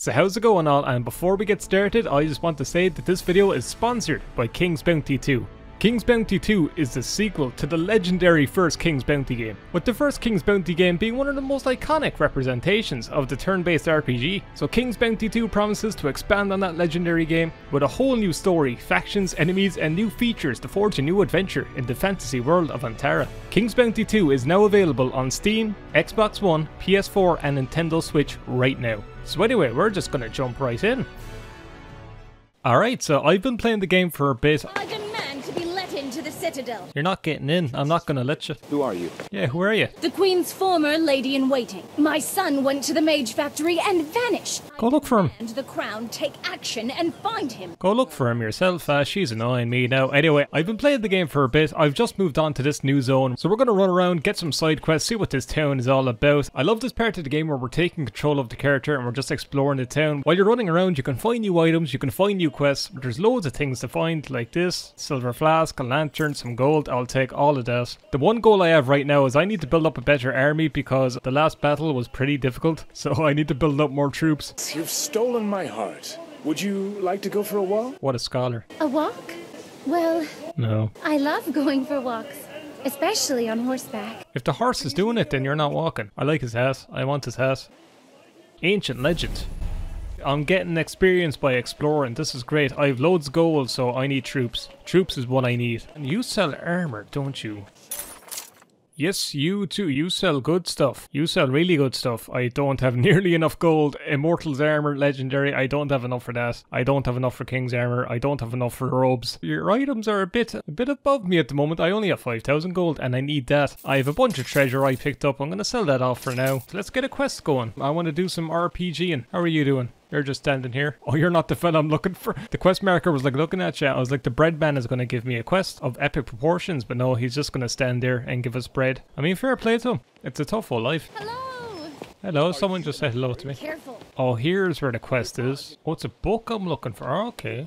So how's it going all and before we get started I just want to say that this video is sponsored by King's Bounty 2. King's Bounty 2 is the sequel to the legendary first King's Bounty game, with the first King's Bounty game being one of the most iconic representations of the turn-based RPG, so King's Bounty 2 promises to expand on that legendary game with a whole new story, factions, enemies and new features to forge a new adventure in the fantasy world of Antara. King's Bounty 2 is now available on Steam, Xbox One, PS4 and Nintendo Switch right now. So anyway, we're just gonna jump right in. Alright, so I've been playing the game for a bit. Citadel. You're not getting in, I'm not gonna let you. Who are you? Yeah, who are you? The Queen's former lady in waiting. My son went to the Mage Factory and vanished. Go look for him. And the Crown take action and find him. Go look for him yourself, uh, she's annoying me now. Anyway, I've been playing the game for a bit, I've just moved on to this new zone, so we're gonna run around, get some side quests, see what this town is all about. I love this part of the game where we're taking control of the character and we're just exploring the town. While you're running around, you can find new items, you can find new quests, there's loads of things to find, like this, silver flask, a lantern, some gold, I'll take all of that. The one goal I have right now is I need to build up a better army because the last battle was pretty difficult, so I need to build up more troops. You've stolen my heart. Would you like to go for a walk? What a scholar. A walk? Well, No. I love going for walks, especially on horseback. If the horse is doing it, then you're not walking. I like his hat. I want his hat. Ancient legend. I'm getting experience by exploring. This is great. I have loads of gold, so I need troops. Troops is what I need. And you sell armor, don't you? Yes, you too. You sell good stuff. You sell really good stuff. I don't have nearly enough gold. Immortal's armor, legendary. I don't have enough for that. I don't have enough for King's armor. I don't have enough for robes. Your items are a bit, a bit above me at the moment. I only have 5,000 gold and I need that. I have a bunch of treasure I picked up. I'm going to sell that off for now. So let's get a quest going. I want to do some RPGing. How are you doing? You're just standing here. Oh, you're not the fella I'm looking for. The quest marker was like looking at you. I was like, the bread man is going to give me a quest of epic proportions, but no, he's just going to stand there and give us bread. I mean, fair play to him. It's a tough old life. Hello! Hello, someone just said hello to me. Careful. Oh, here's where the quest is. Oh, it's a book I'm looking for. Oh, okay.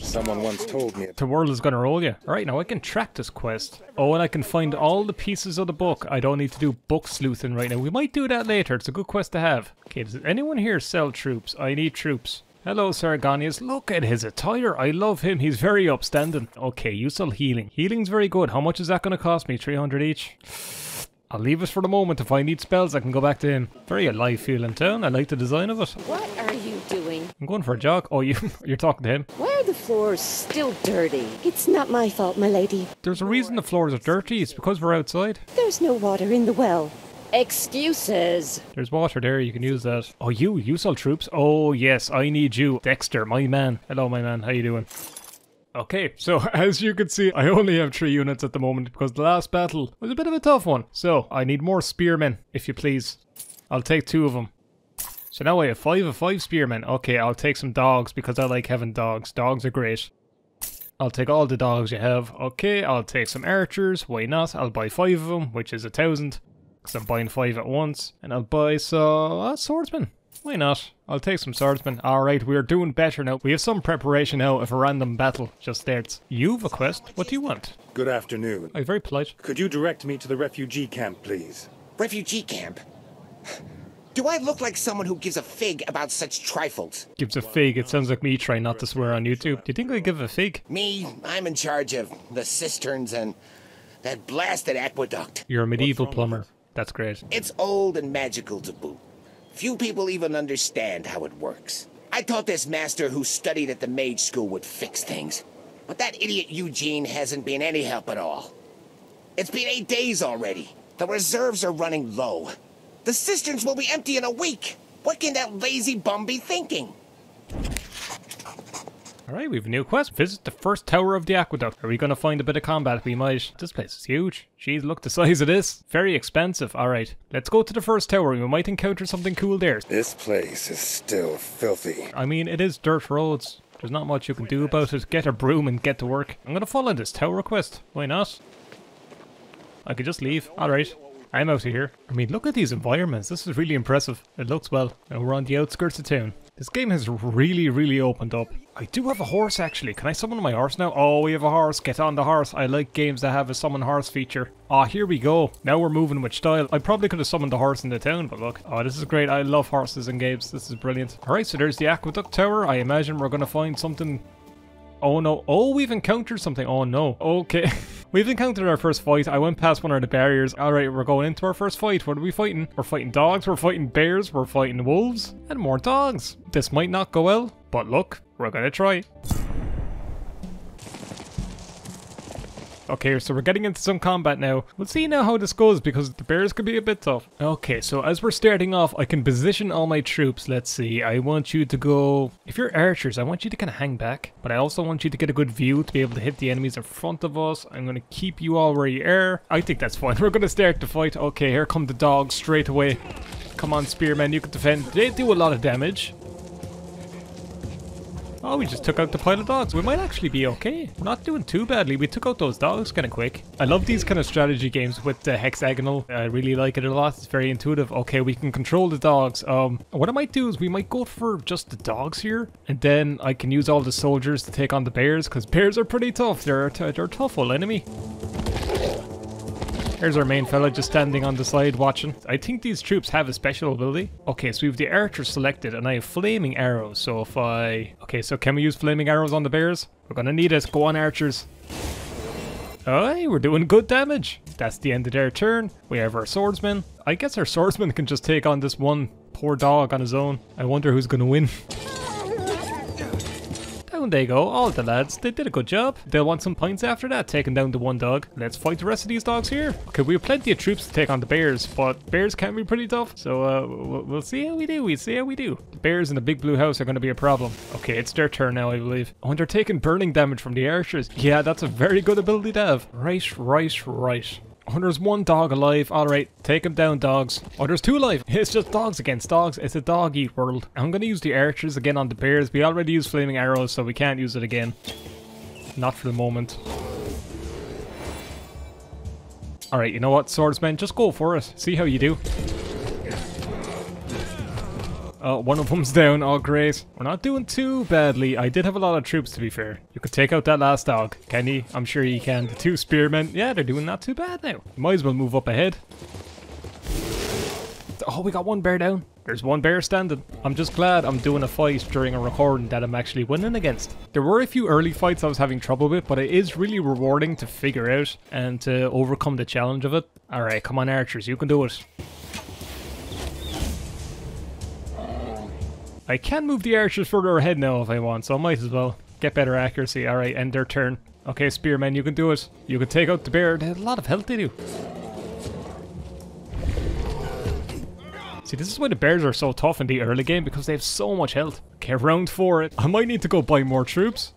Someone once told me. The world is gonna roll you. Alright, now I can track this quest. Oh, and I can find all the pieces of the book. I don't need to do book sleuthing right now. We might do that later. It's a good quest to have. Okay, does anyone here sell troops? I need troops. Hello, Sargonius. Look at his attire. I love him. He's very upstanding. Okay, you sell healing. Healing's very good. How much is that going to cost me? 300 each? I'll leave it for the moment. If I need spells, I can go back to him. Very alive feeling town. I like the design of it. What are you doing? I'm going for a jog. Oh, you, you're talking to him. Why are the floors still dirty? It's not my fault, my lady. There's a reason the floors are dirty. It's because we're outside. There's no water in the well. Excuses. There's water there, you can use that. Oh, you, you sell troops? Oh, yes, I need you. Dexter, my man. Hello, my man, how you doing? Okay, so as you can see, I only have three units at the moment because the last battle was a bit of a tough one. So, I need more spearmen, if you please. I'll take two of them. So now I have five of five spearmen. Okay, I'll take some dogs because I like having dogs. Dogs are great. I'll take all the dogs you have. Okay, I'll take some archers. Why not? I'll buy five of them, which is a thousand. Because I'm buying five at once. And I'll buy some uh, swordsmen. Why not? I'll take some swordsmen. Alright, we're doing better now. We have some preparation now if a random battle just starts. You've a quest. What do you want? Good afternoon. I'm very polite. Could you direct me to the refugee camp, please? Refugee camp? Do I look like someone who gives a fig about such trifles? Gives a fig. It sounds like me trying not to swear on YouTube. Do you think I give a fig? Me, I'm in charge of the cisterns and that blasted aqueduct. You're a medieval plumber. That's great. It's old and magical to boot. Few people even understand how it works. I thought this master who studied at the mage school would fix things. But that idiot Eugene hasn't been any help at all. It's been eight days already. The reserves are running low. The cisterns will be empty in a week. What can that lazy bum be thinking? Alright, we have a new quest. Visit the first tower of the aqueduct. Are we going to find a bit of combat? We might. This place is huge. Jeez, look the size of this. Very expensive. Alright, let's go to the first tower. We might encounter something cool there. This place is still filthy. I mean, it is dirt roads. There's not much you can do about it. Get a broom and get to work. I'm going to follow this tower quest. Why not? I could just leave. Alright. I'm out of here. I mean, look at these environments. This is really impressive. It looks well. And we're on the outskirts of town. This game has really, really opened up. I do have a horse actually. Can I summon my horse now? Oh, we have a horse. Get on the horse. I like games that have a summon horse feature. Ah, oh, here we go. Now we're moving with style. I probably could have summoned the horse in the town, but look. Oh, this is great. I love horses in games. This is brilliant. Alright, so there's the aqueduct tower. I imagine we're going to find something... Oh no. Oh, we've encountered something. Oh no. Okay. We've encountered our first fight. I went past one of the barriers. Alright, we're going into our first fight. What are we fighting? We're fighting dogs, we're fighting bears, we're fighting wolves, and more dogs. This might not go well, but look, we're gonna try. Okay, so we're getting into some combat now. We'll see now how this goes because the bears could be a bit tough. Okay, so as we're starting off, I can position all my troops. Let's see. I want you to go... If you're archers, I want you to kind of hang back. But I also want you to get a good view to be able to hit the enemies in front of us. I'm going to keep you all where you are. I think that's fine. We're going to start the fight. Okay, here come the dogs straight away. Come on, spearmen, you can defend. They do a lot of damage. Oh, we just took out the pile of dogs. We might actually be okay. Not doing too badly. We took out those dogs kind of quick. I love these kind of strategy games with the hexagonal. I really like it a lot. It's very intuitive. Okay, we can control the dogs. Um, What I might do is we might go for just the dogs here. And then I can use all the soldiers to take on the bears. Because bears are pretty tough. They're, they're a tough old enemy. There's our main fella just standing on the side watching. I think these troops have a special ability. Okay, so we have the archer selected and I have flaming arrows. So if I... Okay, so can we use flaming arrows on the bears? We're gonna need it. Go on, archers. Oh, hey, we're doing good damage. That's the end of their turn. We have our swordsman. I guess our swordsman can just take on this one poor dog on his own. I wonder who's gonna win. Down they go, all the lads. They did a good job. They'll want some points after that, taking down the one dog. Let's fight the rest of these dogs here. Okay, we have plenty of troops to take on the bears, but bears can be pretty tough. So uh, we'll see how we do. We'll see how we do. The bears in the big blue house are going to be a problem. Okay, it's their turn now, I believe. Oh, and they're taking burning damage from the archers. Yeah, that's a very good ability to have. Right, right, right. Oh, there's one dog alive. Alright, take him down, dogs. Oh, there's two alive. It's just dogs against dogs. It's a dog eat world. I'm going to use the archers again on the bears. We already used flaming arrows, so we can't use it again. Not for the moment. Alright, you know what, swordsman? Just go for it. See how you do. Oh, one of them's down. Oh, great. We're not doing too badly. I did have a lot of troops, to be fair. You could take out that last dog. Can you? I'm sure you can. The two spearmen. Yeah, they're doing not too bad now. Might as well move up ahead. Oh, we got one bear down. There's one bear standing. I'm just glad I'm doing a fight during a recording that I'm actually winning against. There were a few early fights I was having trouble with, but it is really rewarding to figure out and to overcome the challenge of it. Alright, come on archers, you can do it. I can move the archers further ahead now if I want, so I might as well. Get better accuracy. Alright, end their turn. Okay, spearmen, you can do it. You can take out the bear. They have a lot of health they do. See, this is why the bears are so tough in the early game, because they have so much health. Okay, round four. I might need to go buy more troops.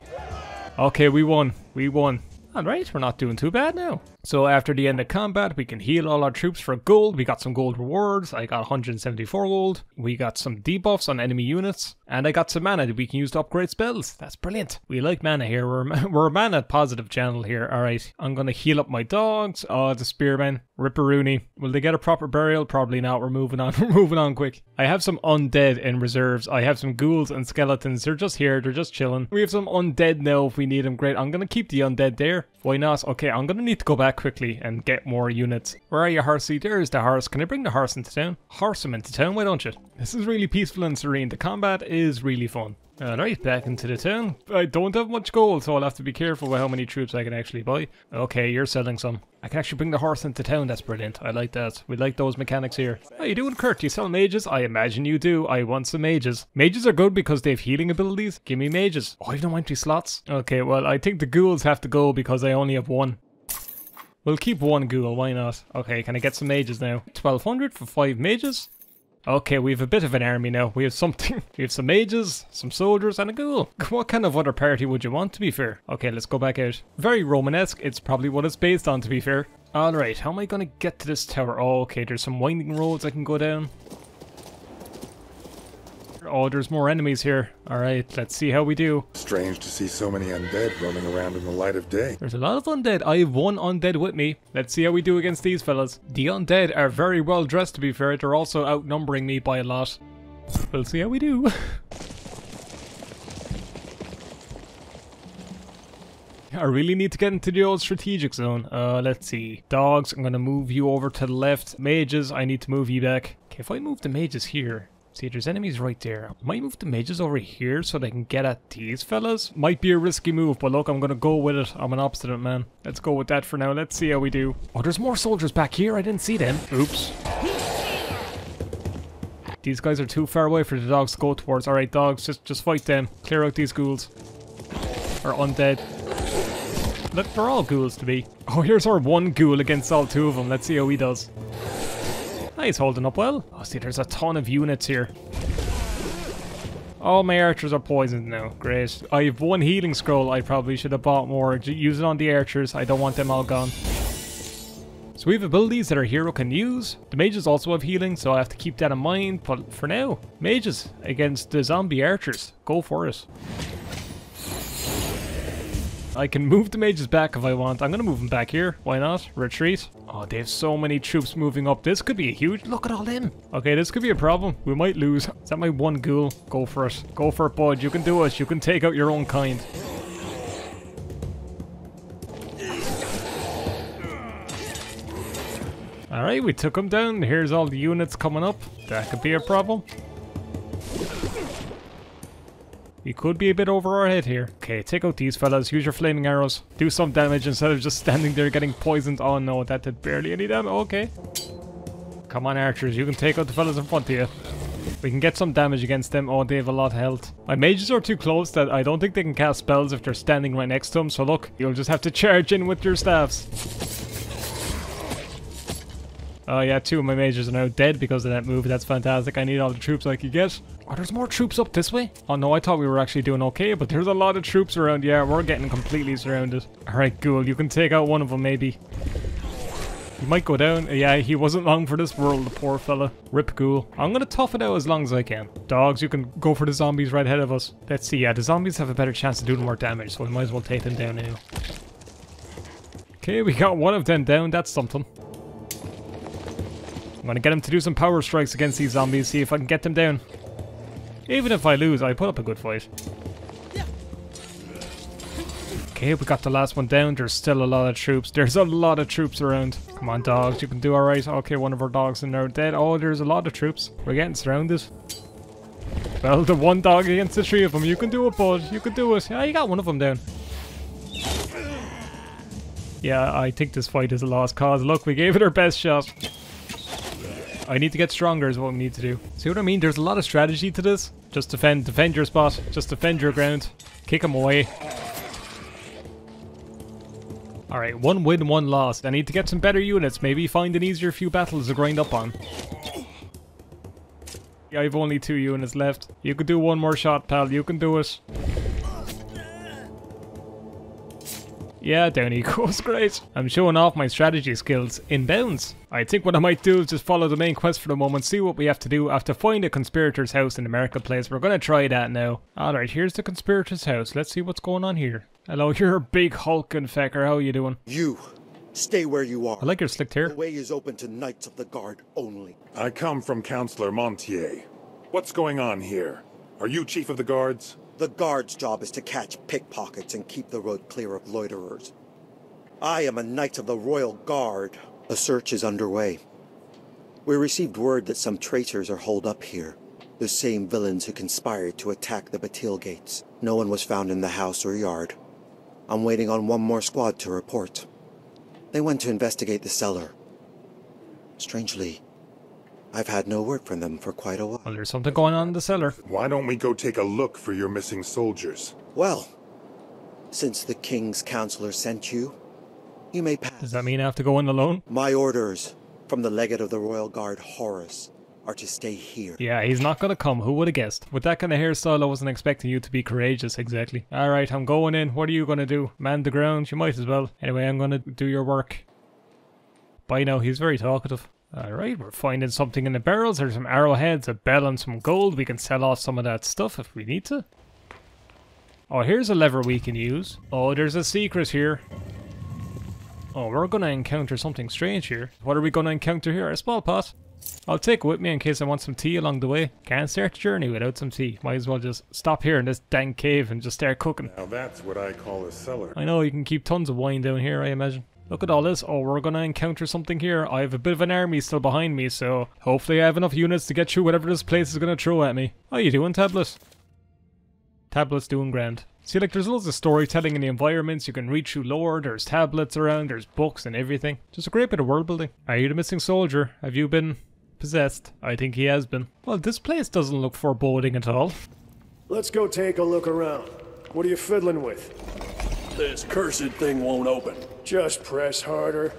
Okay, we won. We won. Alright, we're not doing too bad now. So after the end of combat, we can heal all our troops for gold. We got some gold rewards. I got 174 gold. We got some debuffs on enemy units. And I got some mana that we can use to upgrade spells. That's brilliant. We like mana here. We're, we're a mana positive channel here. Alright, I'm going to heal up my dogs. Oh, the spearmen. Ripperoonie. Will they get a proper burial? Probably not. We're moving on. We're moving on quick. I have some undead in reserves. I have some ghouls and skeletons. They're just here. They're just chilling. We have some undead now if we need them. Great. I'm going to keep the undead there. Why not? Okay, I'm going to need to go back quickly and get more units. Where are you, Horsey? There's the horse. Can I bring the horse into town? Horse him into town, why don't you? This is really peaceful and serene. The combat is really fun. Uh, Alright, back into the town. I don't have much gold, so I'll have to be careful with how many troops I can actually buy. Okay, you're selling some. I can actually bring the horse into town, that's brilliant. I like that. We like those mechanics here. How you doing, Kurt? Do you sell mages? I imagine you do. I want some mages. Mages are good because they have healing abilities. Give me mages. Oh, I have no empty slots. Okay, well, I think the ghouls have to go because I only have one. We'll keep one ghoul, why not? Okay, can I get some mages now? 1200 for 5 mages? Okay, we have a bit of an army now. We have something. We have some mages, some soldiers, and a ghoul. What kind of other party would you want, to be fair? Okay, let's go back out. Very Romanesque. It's probably what it's based on, to be fair. Alright, how am I gonna get to this tower? Oh, okay, there's some winding roads I can go down. Oh, there's more enemies here. All right, let's see how we do. Strange to see so many undead roaming around in the light of day. There's a lot of undead. I have one undead with me. Let's see how we do against these fellas. The undead are very well dressed, to be fair. They're also outnumbering me by a lot. We'll see how we do. I really need to get into the old strategic zone. Uh, let's see. Dogs, I'm gonna move you over to the left. Mages, I need to move you back. Okay, if I move the mages here, See, there's enemies right there. Might move the mages over here so they can get at these fellas. Might be a risky move, but look, I'm gonna go with it. I'm an obstinate man. Let's go with that for now. Let's see how we do. Oh, there's more soldiers back here. I didn't see them. Oops. These guys are too far away for the dogs to go towards. Alright, dogs, just, just fight them. Clear out these ghouls. Or undead. Look, they're all ghouls to be. Oh, here's our one ghoul against all two of them. Let's see how he does. He's holding up well. Oh, see, there's a ton of units here. All my archers are poisoned now. Great. I have one healing scroll. I probably should have bought more. Use it on the archers. I don't want them all gone. So we have abilities that our hero can use. The mages also have healing, so I have to keep that in mind. But for now, mages against the zombie archers. Go for it. I can move the mages back if I want. I'm gonna move them back here. Why not? Retreat. Oh, they have so many troops moving up. This could be a huge... Look at all them. Okay, this could be a problem. We might lose. Is that my one ghoul? Go for it. Go for it, bud. You can do it. You can take out your own kind. Alright, we took him down. Here's all the units coming up. That could be a problem. We could be a bit over our head here. Okay, take out these fellas. Use your flaming arrows. Do some damage instead of just standing there getting poisoned. Oh no, that did barely any damage. Okay. Come on, archers. You can take out the fellas in front of you. We can get some damage against them. Oh, they have a lot of health. My mages are too close that I don't think they can cast spells if they're standing right next to them. So look, you'll just have to charge in with your staffs. Oh yeah, two of my mages are now dead because of that move. That's fantastic. I need all the troops I can get. Oh, there's more troops up this way? Oh no, I thought we were actually doing okay, but there's a lot of troops around. Yeah, we're getting completely surrounded. Alright, Ghoul, you can take out one of them maybe. He might go down. Yeah, he wasn't long for this world, the poor fella. Rip Ghoul. I'm gonna tough it out as long as I can. Dogs, you can go for the zombies right ahead of us. Let's see, yeah, the zombies have a better chance of doing more damage, so we might as well take them down now. Okay, we got one of them down, that's something. I'm gonna get him to do some power strikes against these zombies, see if I can get them down. Even if I lose, I put up a good fight. Okay, we got the last one down. There's still a lot of troops. There's a lot of troops around. Come on, dogs. You can do alright. Okay, one of our dogs is now dead. Oh, there's a lot of troops. We're getting surrounded. Well, the one dog against the three of them. You can do it, bud. You can do it. Yeah, you got one of them down. Yeah, I think this fight is a lost cause. Look, we gave it our best shot. I need to get stronger is what we need to do. See what I mean? There's a lot of strategy to this. Just defend, defend your spot. Just defend your ground. Kick them away. Alright, one win, one loss. I need to get some better units. Maybe find an easier few battles to grind up on. I have only two units left. You can do one more shot, pal. You can do it. Yeah, down he goes, great. I'm showing off my strategy skills in bounds. I think what I might do is just follow the main quest for the moment, see what we have to do. I have to find a conspirator's house in the marketplace. We're gonna try that now. Alright, here's the conspirator's house. Let's see what's going on here. Hello, you're a big hulking fecker. How you doing? You, stay where you are. I like your slicked hair. The way is open to Knights of the Guard only. I come from Councillor Montier. What's going on here? Are you Chief of the Guards? The Guard's job is to catch pickpockets and keep the road clear of loiterers. I am a Knight of the Royal Guard. A search is underway. We received word that some traitors are holed up here. The same villains who conspired to attack the Batil gates. No one was found in the house or yard. I'm waiting on one more squad to report. They went to investigate the cellar. Strangely, I've had no word from them for quite a while. Well, there's something going on in the cellar. Why don't we go take a look for your missing soldiers? Well, since the King's Counselor sent you, you may pass. Does that mean I have to go in alone? My orders from the Legate of the Royal Guard, Horus, are to stay here. Yeah, he's not gonna come. Who would have guessed? With that kind of hairstyle, I wasn't expecting you to be courageous, exactly. Alright, I'm going in. What are you gonna do? Man the ground? You might as well. Anyway, I'm gonna do your work. Bye now, he's very talkative. Alright, we're finding something in the barrels. There's some arrowheads, a bell, and some gold. We can sell off some of that stuff if we need to. Oh, here's a lever we can use. Oh, there's a secret here. Oh, we're gonna encounter something strange here. What are we gonna encounter here? A small pot. I'll take it with me in case I want some tea along the way. Can't start the journey without some tea. Might as well just stop here in this dank cave and just start cooking. Now that's what I call a cellar. I know you can keep tons of wine down here, I imagine. Look at all this. Oh, we're gonna encounter something here. I have a bit of an army still behind me, so hopefully I have enough units to get through whatever this place is gonna throw at me. How are you doing, Tablet? Tablet's doing grand. See, like, there's loads of storytelling in the environments. You can read through lore. There's tablets around. There's books and everything. Just a great bit of world building. Are you the missing soldier? Have you been possessed? I think he has been. Well, this place doesn't look foreboding at all. Let's go take a look around. What are you fiddling with? This cursed thing won't open. Just press harder.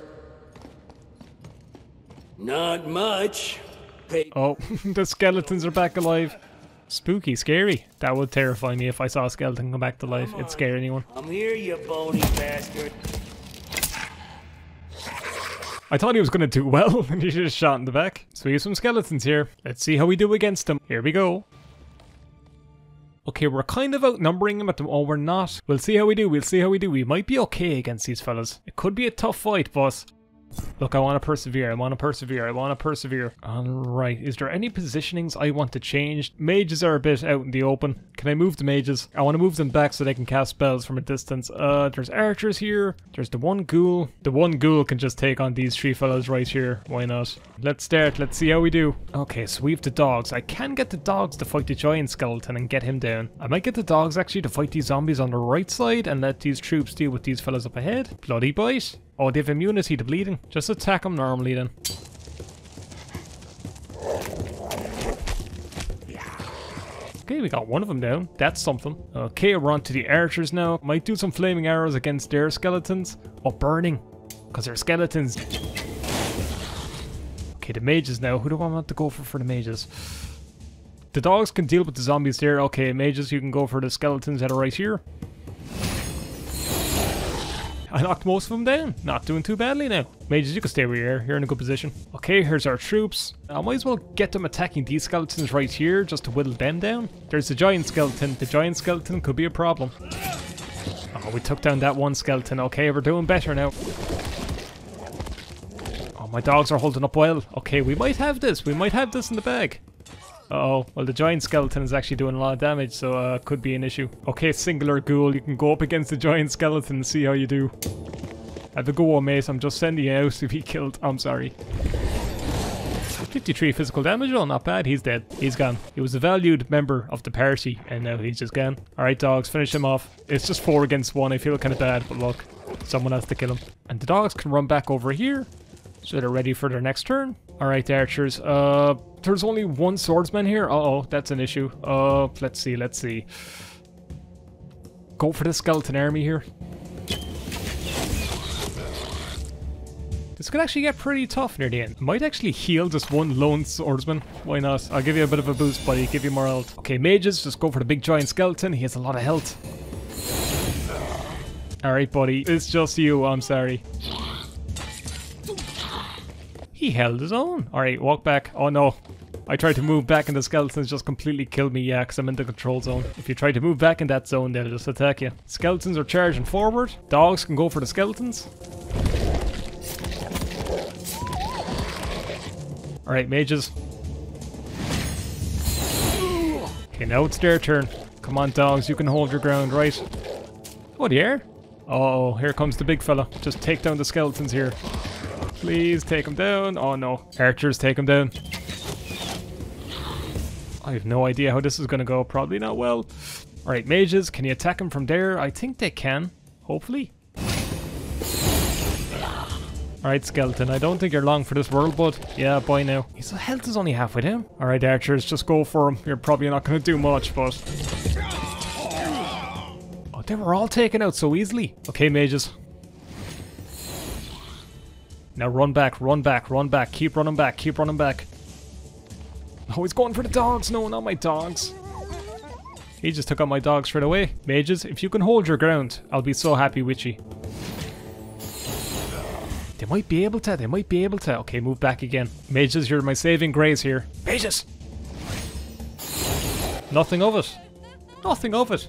Not much. Pay Oh, the skeletons are back alive. Spooky, scary. That would terrify me if I saw a skeleton come back to life. It'd scare anyone. I'm here, you bony bastard. I thought he was going to do well, and he just shot in the back. So we have some skeletons here. Let's see how we do against them. Here we go. Okay, we're kind of outnumbering them at the... Oh, we're not. We'll see how we do. We'll see how we do. We might be okay against these fellas. It could be a tough fight, but... Look, I want to persevere. I want to persevere. I want to persevere. Alright, is there any positionings I want to change? Mages are a bit out in the open. Can I move the mages? I want to move them back so they can cast spells from a distance. Uh, there's archers here. There's the one ghoul. The one ghoul can just take on these three fellows right here. Why not? Let's start. Let's see how we do. Okay, so we have the dogs. I can get the dogs to fight the giant skeleton and get him down. I might get the dogs actually to fight these zombies on the right side and let these troops deal with these fellas up ahead. Bloody bite. Oh, they er have immunity to bleeding. Just attack them normally then. Okay, we got one of them down. That's something. Okay, we're on to the archers now. Might do some flaming arrows against their skeletons. Oh, burning. Because they're skeletons. Okay, the mages now. Who do I want to go for for the mages? The dogs can deal with the zombies there. Okay, mages, you can go for the skeletons that are right here. I knocked most of them down. Not doing too badly now. Mages, you can stay where you are. You're in a good position. Okay, here's our troops. I might as well get them attacking these skeletons right here just to whittle them down. There's the giant skeleton. The giant skeleton could be a problem. Oh, we took down that one skeleton. Okay, we're doing better now. Oh, my dogs are holding up well. Okay, we might have this. We might have this in the bag. Uh oh, well the giant skeleton is actually doing a lot of damage, so uh, could be an issue. Okay, singular ghoul, you can go up against the giant skeleton and see how you do. Have a go on, mate. I'm just sending you out to be killed. I'm sorry. 53 physical damage, oh, not bad. He's dead. He's gone. He was a valued member of the party, and now he's just gone. Alright, dogs, finish him off. It's just four against one. I feel kind of bad, but look, someone has to kill him. And the dogs can run back over here, so they're ready for their next turn. Alright, archers. Uh, there's only one swordsman here. Uh oh, that's an issue. Uh, let's see, let's see. Go for the skeleton army here. This could actually get pretty tough near the end. Might actually heal just one lone swordsman. Why not? I'll give you a bit of a boost, buddy. Give you more health. Okay, mages, just go for the big giant skeleton. He has a lot of health. Alright, buddy. It's just you. I'm sorry. He held his own. Alright, walk back. Oh no. I tried to move back and the skeletons just completely killed me, yeah, because I'm in the control zone. If you try to move back in that zone, they'll just attack you. Skeletons are charging forward. Dogs can go for the skeletons. Alright, mages. Okay, now it's their turn. Come on, dogs, you can hold your ground, right? Oh, the air? Uh oh, here comes the big fella. Just take down the skeletons here. Please take him down. Oh no. Archers, take him down. I have no idea how this is going to go. Probably not well. Alright, mages, can you attack him from there? I think they can. Hopefully. Alright, skeleton, I don't think you're long for this world, bud. Yeah, bye now. His health is only halfway down. Alright, archers, just go for him. You're probably not going to do much, but... Oh, they were all taken out so easily. Okay, mages. Now run back, run back, run back. Keep running back, keep running back. Oh, he's going for the dogs. No, not my dogs. He just took out my dogs straight away. Mages, if you can hold your ground, I'll be so happy with you. They might be able to, they might be able to. Okay, move back again. Mages, you're my saving grace here. Mages! Nothing of it. Nothing of it.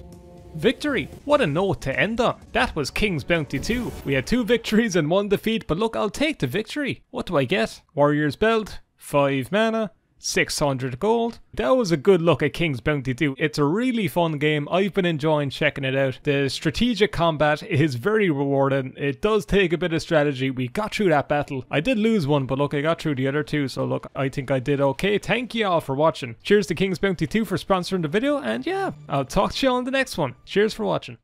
Victory! What a note to end on. That was King's Bounty 2. We had two victories and one defeat, but look, I'll take the victory. What do I get? Warrior's Belt, 5 mana, 600 gold. That was a good look at King's Bounty 2. It's a really fun game. I've been enjoying checking it out. The strategic combat is very rewarding. It does take a bit of strategy. We got through that battle. I did lose one, but look, I got through the other two. So look, I think I did okay. Thank you all for watching. Cheers to King's Bounty 2 for sponsoring the video. And yeah, I'll talk to you on the next one. Cheers for watching.